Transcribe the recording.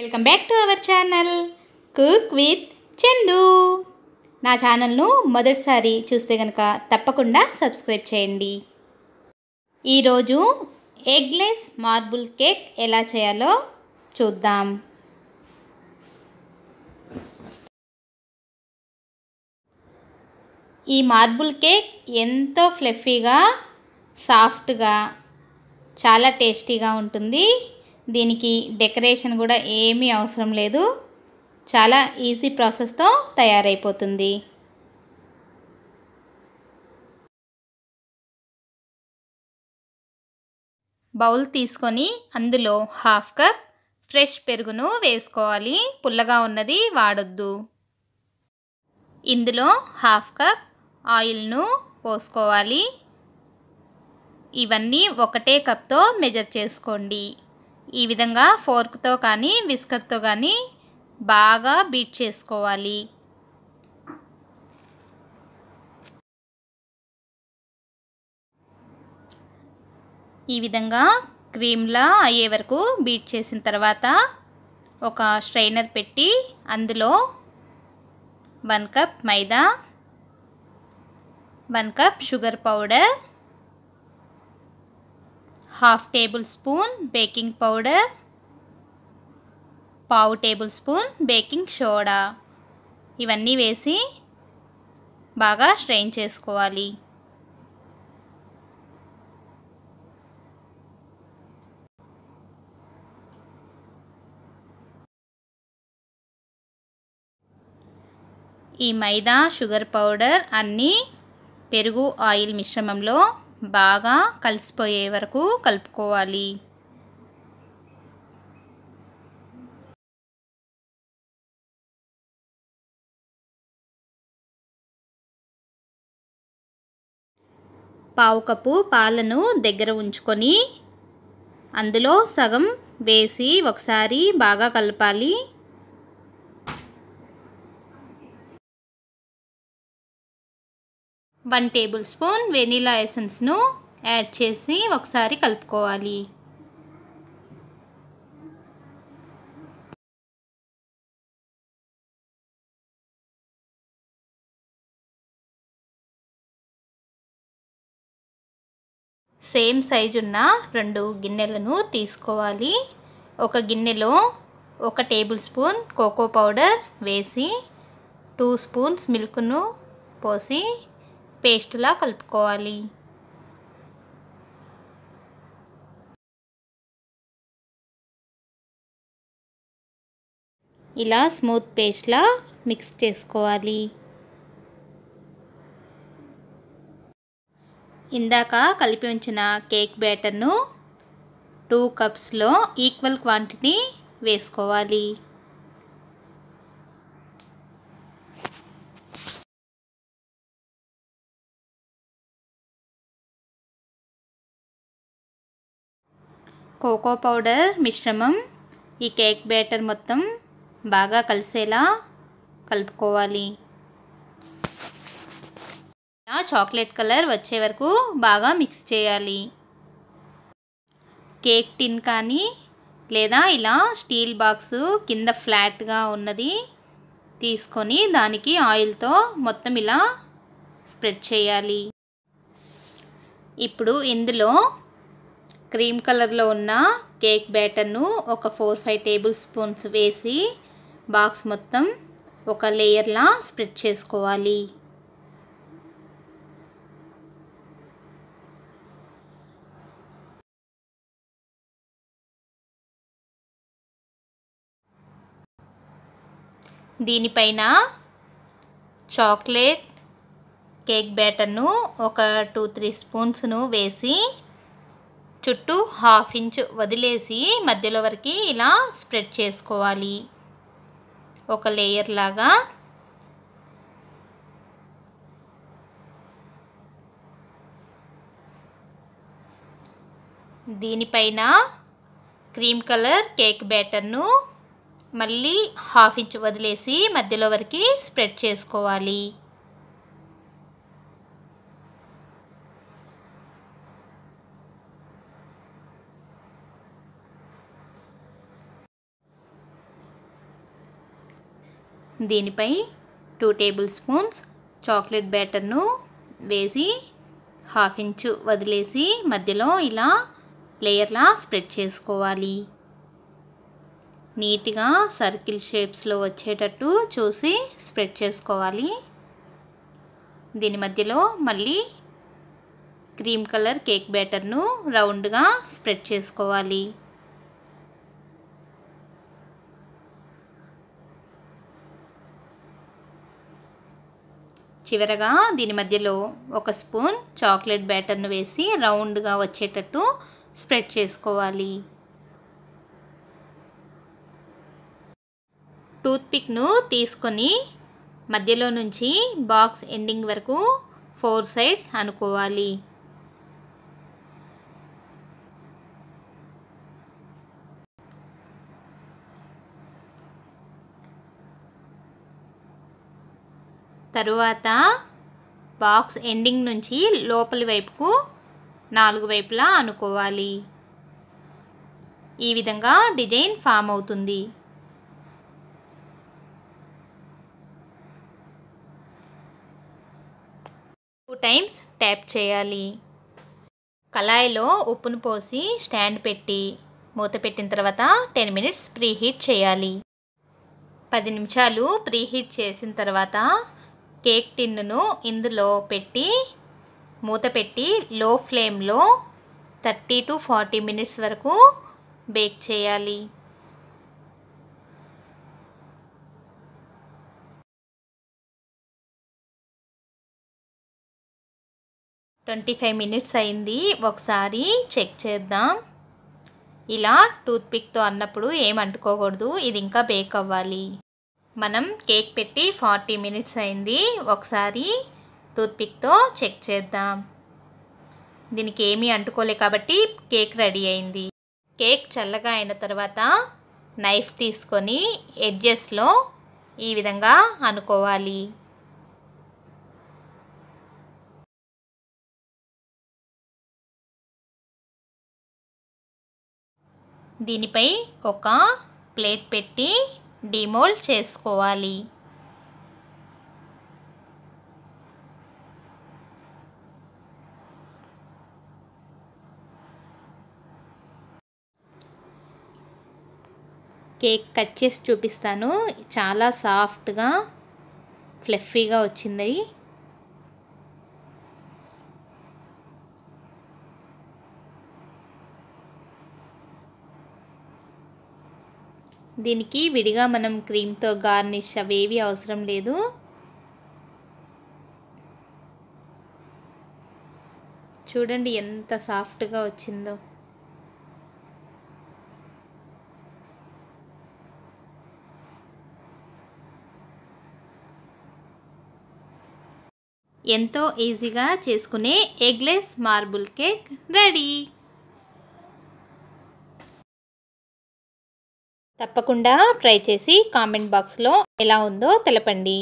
Welcome back to our channel cook with Chandu నా ఛానల్ను మొదటిసారి చూస్తే కనుక తప్పకుండా సబ్స్క్రైబ్ చేయండి. ఈరోజు ఎగ్లెస్ మార్బుల్ కేక్ ఎలా చేయాలో చూద్దాం. ఈ మార్బుల్ కేక్ ఎంతో ఫ్లెఫీగా సాఫ్ట్గా చాలా టేస్టీగా ఉంటుంది. దీనికి డెకరేషన్ కూడా ఏమీ అవసరం లేదు. చాలా ఈజీ ప్రాసెస్తో తయారైపోతుంది. బౌల్ తీసుకొని అందులో హాఫ్ కప్ ఫ్రెష్ పెరుగును వేసుకోవాలి. పుల్లగా ఉన్నది వాడొద్దు. ఇందులో హాఫ్ కప్ ఆయిల్ను పోసుకోవాలి. ఇవన్నీ ఒకటే కప్తో మెజర్ చేసుకోండి. ఈ విధంగా ఫోర్క్తో కానీ విస్కర్తో కానీ బాగా బీట్ చేసుకోవాలి. ఈ విధంగా క్రీమ్లా అయ్యే వరకు బీట్ చేసిన తర్వాత ఒక స్ట్రైనర్ పెట్టి అందులో one cup maida one cup sugar powder half tablespoon baking powder పావు టేబుల్ స్పూన్ బేకింగ్ సోడా. ఇవన్నీ వేసి బాగా స్ట్రెయిన్ చేసుకోవాలి. ఈ మైదా షుగర్ పౌడర్ అన్నీ పెరుగు ఆయిల్ మిశ్రమంలో బాగా కలిసిపోయే వరకు కలుపుకోవాలి. పావు కప్పు పాలను దగ్గర ఉంచుకొని అందులో సగం వేసి ఒకసారి బాగా కలపాలి. వన్ టేబుల్ స్పూన్ వెనీలా ఎసెన్స్ను యాడ్ చేసి ఒకసారి కలుపుకోవాలి. సేమ్ సైజు ఉన్న రెండు గిన్నెలను తీసుకోవాలి. ఒక గిన్నెలో ఒక టేబుల్ స్పూన్ కోకో పౌడర్ వేసి టూ స్పూన్స్ మిల్క్ను పోసి పేస్ట్లా కలుపుకోవాలి. ఇలా స్మూత్ పేస్ట్లా మిక్స్ చేసుకోవాలి. ఇందాక కలిపి ఉంచిన కేక్ బ్యాటర్ను టూ కప్స్లో ఈక్వల్ క్వాంటిటీ వేసుకోవాలి. కోకో పౌడర్ మిశ్రమం ఈ కేక్ బ్యాటర్ మొత్తం బాగా కలిసేలా కలుపుకోవాలి. చాక్లెట్ కలర్ వచ్చే వరకు బాగా మిక్స్ చేయాలి. కేక్ టిన్ కానీ లేదా ఇలా స్టీల్ బాక్స్ కింద ఫ్లాట్గా ఉన్నది తీసుకొని దానికి ఆయిల్తో మొత్తం ఇలా స్ప్రెడ్ చేయాలి. ఇప్పుడు ఇందులో క్రీమ్ కలర్లో ఉన్న కేక్ బ్యాటర్ను ఒక ఫోర్ ఫైవ్ టేబుల్ స్పూన్స్ వేసి బాక్స్ మొత్తం ఒక లేయర్లా స్ప్రెడ్ చేసుకోవాలి. దీనిపైన చాక్లెట్ కేక్ బ్యాటర్ను ఒక టూ త్రీ స్పూన్స్ను వేసి చుట్టూ హాఫ్ ఇంచ్ వదిలేసి మధ్యలో వరకు ఇలా స్ప్రెడ్ చేసుకోవాలి. ఒక లేయర్ లాగా. దీనిపైన క్రీమ్ కలర్ కేక్ బ్యాటర్ను మళ్ళీ హాఫ్ ఇంచ్ వదిలేసి మధ్యలో వరకు స్ప్రెడ్ చేసుకోవాలి. దీనిపై టూ టేబుల్ స్పూన్స్ చాక్లెట్ బ్యాటర్ను వేసి హాఫ్ ఇంచు వదిలేసి మధ్యలో ఇలా లేయర్లా స్ప్రెడ్ చేసుకోవాలి. నీట్గా సర్కిల్ షేప్స్లో వచ్చేటట్టు చూసి స్ప్రెడ్ చేసుకోవాలి. దీని మధ్యలో మళ్ళీ క్రీమ్ కలర్ కేక్ బ్యాటర్ను రౌండ్గా స్ప్రెడ్ చేసుకోవాలి. చివరగా దీని మధ్యలో ఒక స్పూన్ చాక్లెట్ బ్యాటర్ను వేసి రౌండ్గా వచ్చేటట్టు స్ప్రెడ్ చేసుకోవాలి. టూత్పిక్ను తీసుకొని మధ్యలో నుంచి బాక్స్ ఎండింగ్ వరకు ఫోర్ సైడ్స్ అనుకోవాలి. తరువాత బాక్స్ ఎండింగ్ నుంచి లోపలి వైపుకు నాలుగు వైపులా అనుకోవాలి. ఈ విధంగా డిజైన్ ఫామ్ అవుతుంది. టూ టైమ్స్ ట్యాప్ చేయాలి. కళాయిలో ఉప్పును పోసి స్టాండ్ పెట్టి మూత పెట్టిన తర్వాత టెన్ మినిట్స్ ప్రీహీట్ చేయాలి. పది నిమిషాలు ప్రీహీట్ చేసిన తర్వాత కేక్ టిన్నును ఇందులో పెట్టి మూత పెట్టి లో ఫ్లేమ్లో థర్టీ టు ఫార్టీ మినిట్స్ వరకు బేక్ చేయాలి. ట్వంటీ ఫైవ్ మినిట్స్ అయింది. ఒకసారి చెక్ చేద్దాం. ఇలా టూత్పిక్తో అన్నప్పుడు ఏం అంటుకోకూడదు. ఇది ఇంకా బేక్ అవ్వాలి. మనం కేక్ పెట్టి ఫార్టీ మినిట్స్ అయింది. ఒకసారి టూత్పిక్తో చెక్ చేద్దాం. దీనికి ఏమీ అంటుకోలే కాబట్టి కేక్ రెడీ అయింది. కేక్ చల్లగా అయిన తర్వాత నైఫ్ తీసుకొని ఎడ్జెస్లో ఈ విధంగా అనుకోవాలి. దీనిపై ఒక ప్లేట్ పెట్టి డిమోల్డ్ చేసుకోవాలి. కేక్ కట్ చేసి చూపిస్తాను. చాలా సాఫ్ట్గా ఫ్లఫీగా వచ్చింది. దీనికి విడిగా మనం క్రీమ్తో గార్నిష్ అవేవి అవసరం లేదు. చూడండి ఎంత సాఫ్ట్గా వచ్చిందో. ఎంతో ఈజీగా చేసుకునే ఎగ్లెస్ మార్బుల్ కేక్ రెడీ. తప్పకుండా ట్రై చేసి కామెంట్ బాక్స్లో ఎలా ఉందో తెలపండి.